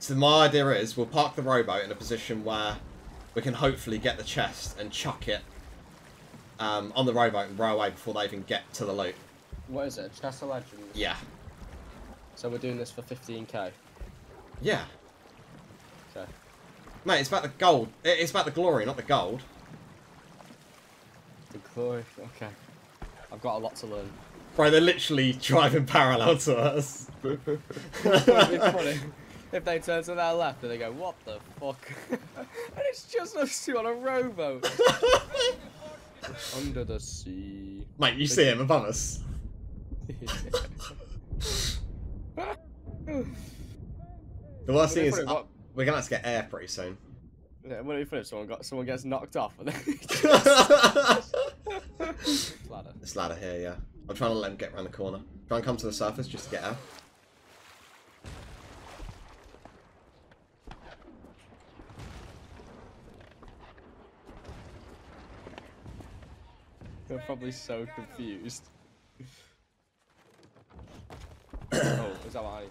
So my idea is we'll park the rowboat in a position where we can hopefully get the chest and chuck it um, on the rowboat and row away before they even get to the loot. What is it? Chest of Legends? Yeah. So we're doing this for 15k. Yeah. Okay. Mate, it's about the gold. It's about the glory, not the gold. The glory. Okay. I've got a lot to learn. Bro, they're literally driving parallel to us. It'd be funny if they turn to their left and they go, "What the fuck?" and it's just us two on a rowboat under the sea. Mate, you see him above us. The worst thing Wouldn't it is, be funny, uh, what- we're gonna have to get air pretty soon. Yeah, wouldn't it be if someone got someone gets knocked off and then ladder. this ladder here, yeah. I'm trying to let him get around the corner. Try and come to the surface just to get out. They're probably so confused. oh, is that I need?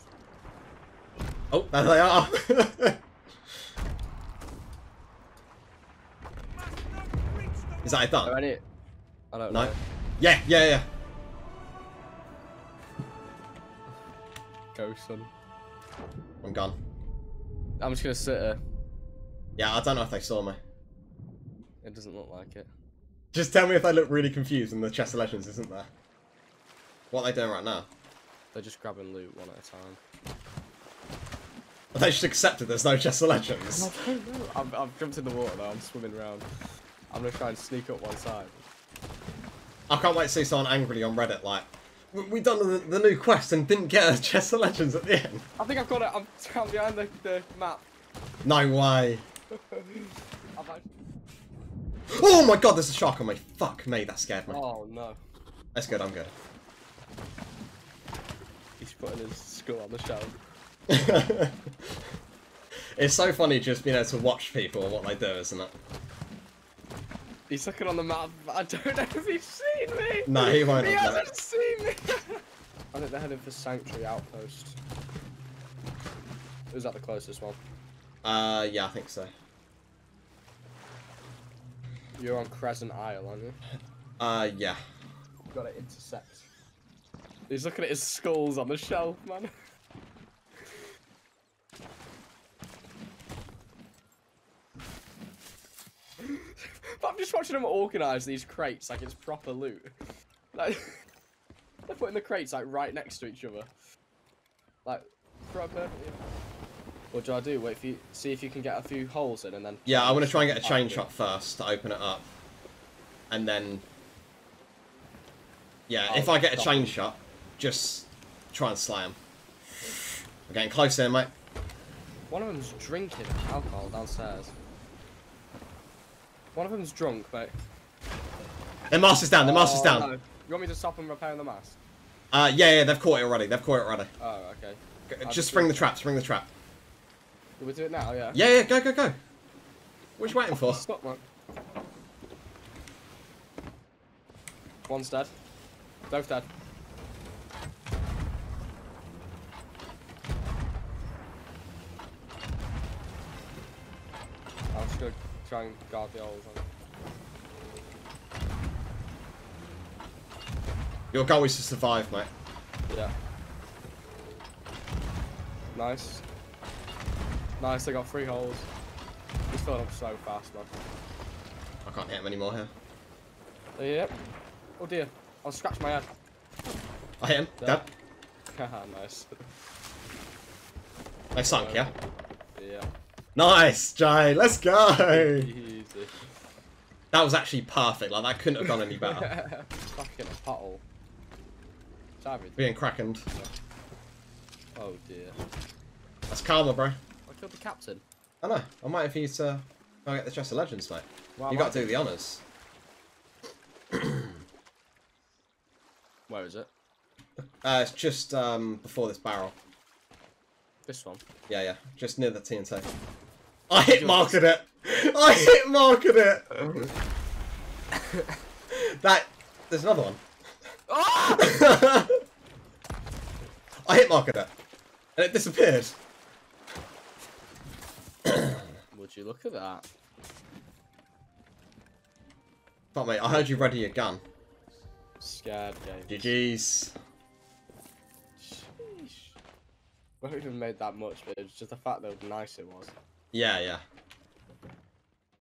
Oh, there they are. is that it Are done? any? I don't No. know. Yeah, yeah, yeah. Go, son. I'm gone. I'm just gonna sit here. Yeah, I don't know if they saw me. It doesn't look like it. Just tell me if they look really confused and the chest of legends isn't there. What are they doing right now? They're just grabbing loot one at a time. They just accepted there's no chest of legends. I don't know. I've, I've jumped in the water though, I'm swimming around. I'm gonna try and sneak up one side. I can't wait to see someone angrily on Reddit like, "We- done the, the new quest and didn't get a chest of legends at the end. I think I've got it. I'm down behind the, the map. No way. Oh my god, there's a shark on me. Fuck me, that scared me. Oh no. That's good, I'm good. He's putting his skull on the shelf. it's so funny just being able to watch people and what they do, isn't it? He's looking on the map. I don't know if he's seen me. No, he won't He have hasn't seen me. I think they're heading for Sanctuary Outpost. Is that the closest one? Uh, yeah, I think so. You're on Crescent Isle, aren't you? Uh, yeah. Got to intercept. He's looking at his skulls on the shelf, man. but I'm just watching them organise these crates like it's proper loot. Like they're putting the crates like right next to each other. Like proper. What do I do? Wait for you. See if you can get a few holes in, and then. Yeah, I want to try and get a chain shot first to open it up. And then... Yeah, I'll if I get a chain shot, just try and slay him. We're getting close here, mate. One of them's drinking alcohol downstairs. One of them's drunk, mate. Their master's down, their master's Oh, down. no. You want me to stop him repairing the mast? Uh, yeah, yeah, they've caught it already. They've caught it already. Oh, okay. Just spring the trap, spring the trap. Do we do it now? Yeah. Yeah, yeah, go, go, go. What you waiting for? Stop, man. One's dead. Both dead. I'm just gonna try and guard the holes. on- Your goal is to survive, mate. Yeah. Nice. Nice, they got three holes. He's filling up so fast, man. I can't hit him anymore here. Uh, yep. Oh dear. I'll scratch my head. I hit him. Dead. Haha, nice. They sunk, uh, yeah? Yeah. Nice, Jay. Let's go. Easy. That was actually perfect. Like, that couldn't have gone any better. Fucking a pothole. Savage. Being crackened. Oh dear. That's karma, bro. I captain. I know. I'm waiting for you to go get the Chest of Legends, mate. Well, you I got to do the honours. Where is it? Uh, it's just um, before this barrel. This one. Yeah, yeah. Just near the TNT. I hit marketed it. I hit marketed it. that. There's another one. Ah! I hit marketed it. And it disappeared. You look at that. But mate, I heard you ready your gun. Scared game. GG's. Sheesh. Wouldn't even made that much, but it was just the fact that nice it was. Yeah, yeah.